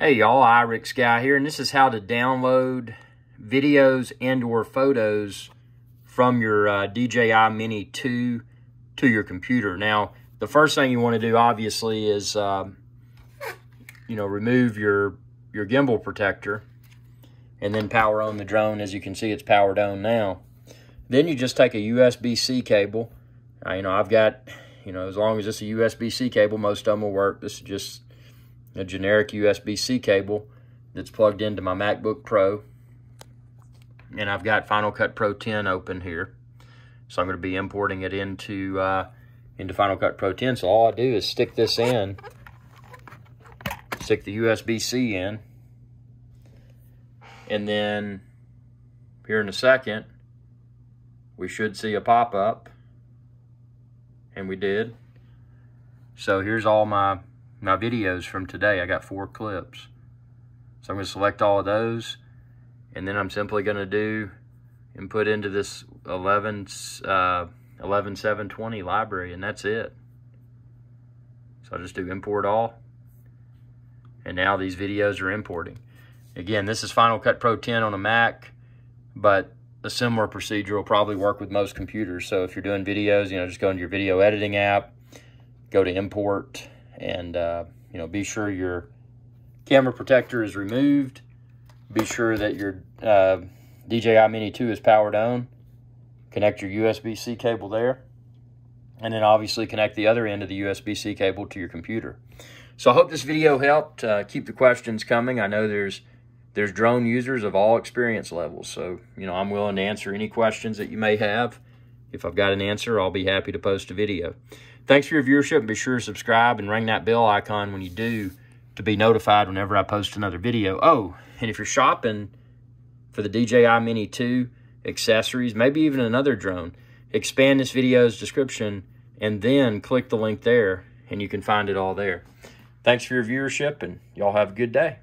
Hey y'all, IRIX Guy here, and this is how to download videos and or photos from your uh, DJI Mini 2 to your computer. Now, the first thing you want to do, obviously, is, um, you know, remove your, your gimbal protector and then power on the drone. As you can see, it's powered on now. Then you just take a USB-C cable. Uh, you know, I've got, you know, as long as it's a USB-C cable, most of them will work. This is just a generic USB-C cable that's plugged into my MacBook Pro. And I've got Final Cut Pro 10 open here. So I'm going to be importing it into uh, into Final Cut Pro 10. So all I do is stick this in, stick the USB-C in, and then here in a second, we should see a pop-up. And we did. So here's all my my videos from today. I got four clips. So I'm going to select all of those. And then I'm simply going to do and put into this 11, uh, 11720 library. And that's it. So I'll just do import all. And now these videos are importing. Again, this is Final Cut Pro 10 on a Mac. But a similar procedure will probably work with most computers. So if you're doing videos, you know, just go into your video editing app, go to import, and uh, you know be sure your camera protector is removed. Be sure that your uh, DJI Mini 2 is powered on. Connect your USB-C cable there. And then obviously connect the other end of the USB-C cable to your computer. So I hope this video helped uh, keep the questions coming. I know there's there's drone users of all experience levels. So you know I'm willing to answer any questions that you may have if I've got an answer I'll be happy to post a video Thanks for your viewership. And be sure to subscribe and ring that bell icon when you do to be notified whenever I post another video. Oh, and if you're shopping for the DJI Mini 2 accessories, maybe even another drone, expand this video's description and then click the link there and you can find it all there. Thanks for your viewership and y'all have a good day.